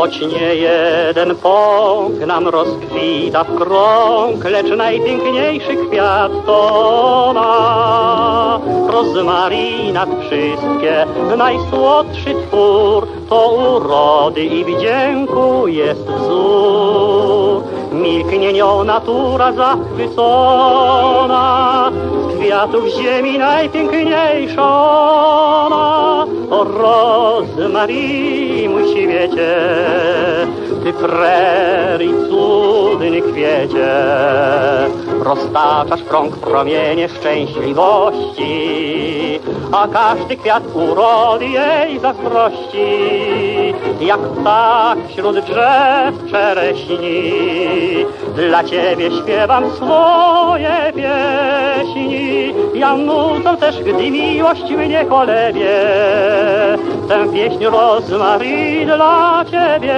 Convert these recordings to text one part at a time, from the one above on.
Choć nie jeden pąk nam rozkwita w krąg, lecz najpiękniejszy kwiat to ona. Rozmarinat wszystkie, najsłodszy twór, to urody i wdzięku jest wzór. Milknie nią natura zachwycona, z kwiatów ziemi najpiękniejsza ona. O świecie, ty prerii cudny kwiecie. Roztaczasz krąg promienie szczęśliwości, a każdy kwiat urody jej zazdrości. Jak ptak wśród drzew czereśni, dla ciebie śpiewam swoje pieśni. Ja nucę też, gdy miłość mnie kolebie, tę pieśń rozmari dla ciebie.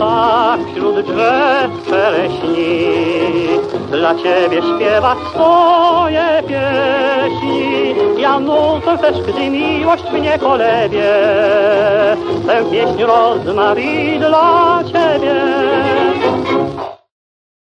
Ptak wśród drzew czereśni. Dla ciebie śpiewa swoje pieśni. Ja nucę też, gdy miłość mnie kolebie. Tę pieśń rozmari dla ciebie.